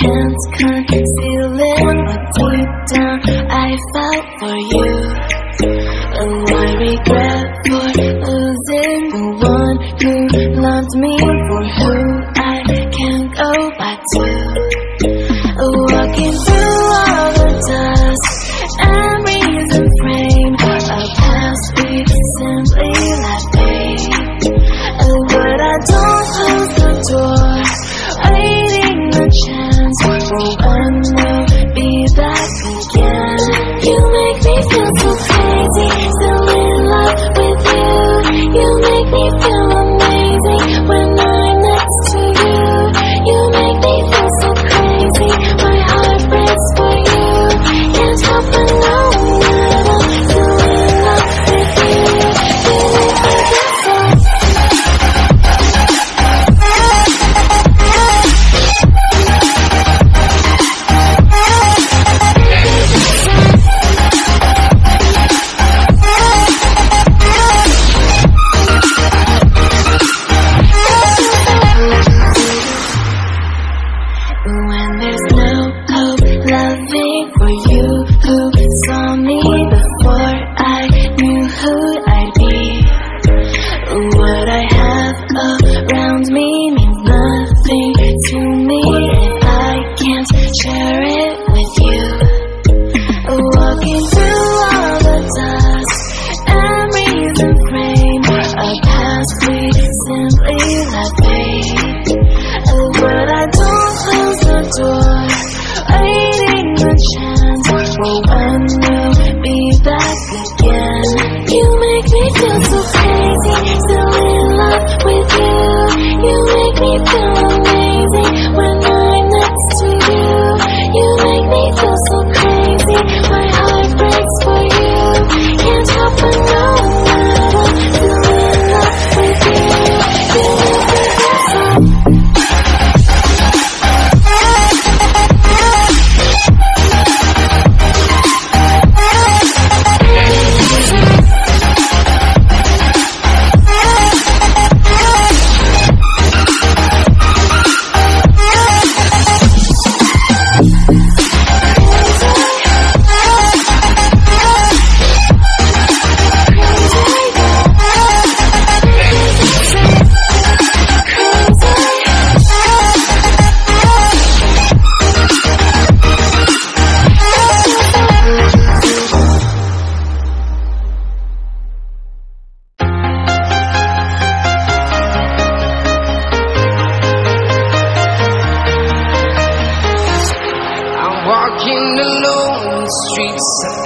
chance can't will be back again. You make me feel so crazy Still in love with you. You make me feel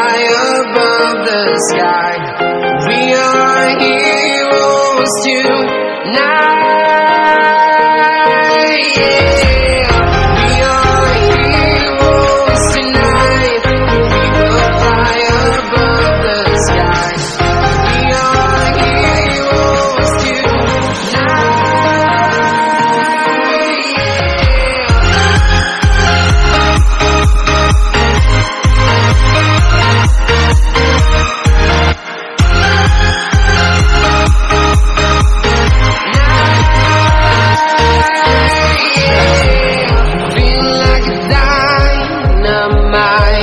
high above the sky. We are heroes tonight.